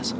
Yes.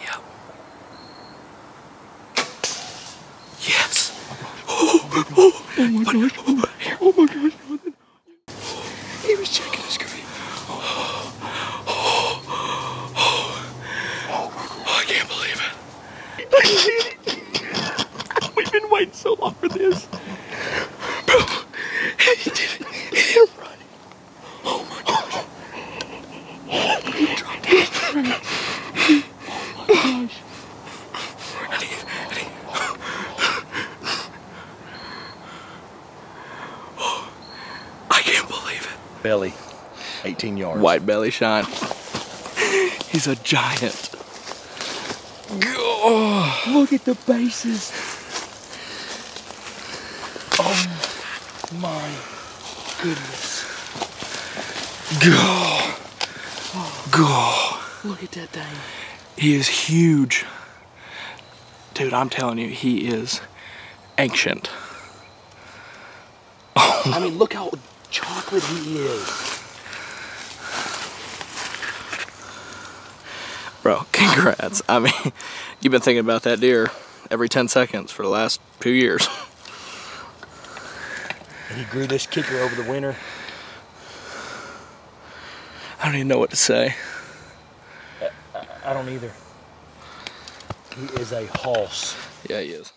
Yep. Yes. Oh, oh, oh, oh, my gosh. Oh my gosh. He was checking his screen. Oh. Oh. Oh, I can't believe it. We've been waiting so long for this. Bro, he did it. He did it run. Oh my gosh. He dropped it. Oh my gosh. And he, and he, I can't believe it. Belly, 18 yards. White belly shine. He's a giant. Oh, Look at the bases. Oh my goodness. go. Go. Look at that thing. He is huge. Dude, I'm telling you, he is ancient. I mean, look how chocolate he is. Bro, congrats. I mean, you've been thinking about that deer every 10 seconds for the last two years. And he grew this kicker over the winter. I don't even know what to say. I don't either. He is a hoss. Yeah, he is.